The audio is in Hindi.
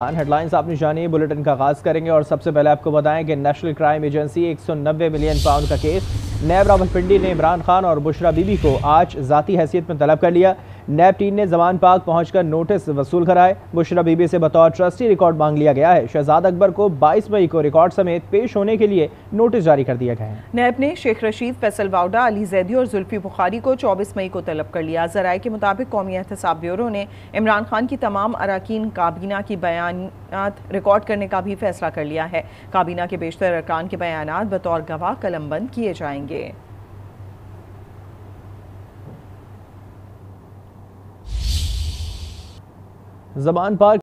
हेडलाइंस आपने जानी बुलेटिन का आगाज़ करेंगे और सबसे पहले आपको बताएँ कि national crime agency 190 million pound का केस, नैब रावलपिंडी ने इमरान खान और बुशरा बीबी को आज जाती हैसियत में तलब कर लिया। नैब टीम ने जमान पाक पहुंचकर नोटिस वसूल कराए। बुशरा बीबी से बतौर ट्रस्टी रिकॉर्ड मांग लिया गया है। शहजाद अकबर को 22 मई को रिकॉर्ड समेत पेश होने के लिए नोटिस जारी कर दिया गया है। नैब ने शेख रशीद, फैसल वाउडा, अली जैदी और जुल्फी बुखारी को 24 मई को तलब कर लिया। जराये के मुताबिक कौमी एहतसाब ब्यूरो ने इमरान खान की तमाम अरकान काबीना की बयान रिकॉर्ड करने का भी फैसला कर लिया है। काबीना के बेशतर अरकान के बयान बतौर गवाह कलमबंद किए जाएँगे। जबान पाक